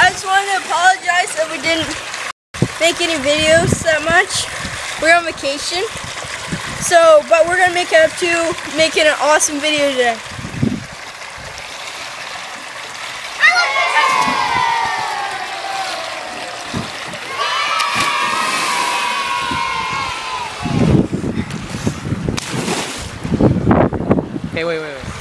I just wanted to apologize that we didn't make any videos that much. We're on vacation. So, but we're gonna make it up to making an awesome video today. Hey, wait, wait, wait.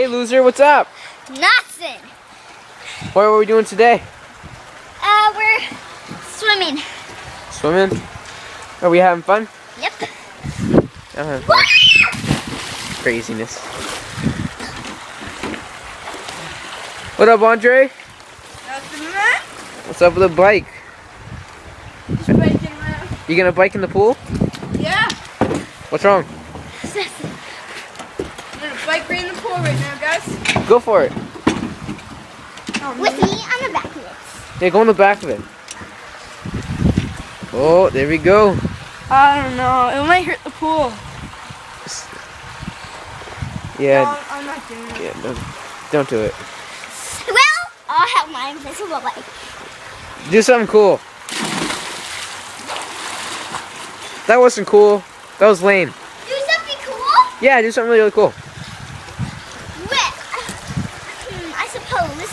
Hey, loser, what's up? Nothing. What are we doing today? Uh, we're swimming. Swimming? Are we having fun? Yep. I'm having fun. Craziness. What up, Andre? Nothing, man. What's up with the bike? Just biking around. You gonna bike in the pool? Yeah. What's wrong? I'm gonna bike right in the pool right now, guys. Go for it. Oh, With me on the back of it. Yeah, go in the back of it. Oh, there we go. I don't know. It might hurt the pool. Yeah, No, I'm not doing it. yeah, don't, don't do it. Well, I'll have my invisible leg. Do something cool. That wasn't cool. That was lame. Do something cool? Yeah, do something really cool. Well, hmm, I suppose,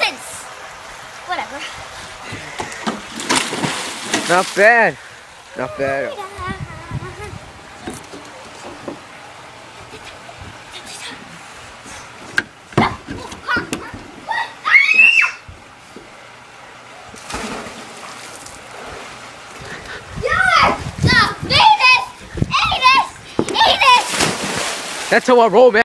since, whatever. Not bad. Not bad. Yes! No, Venus! Venus! Venus! That's how I roll, man.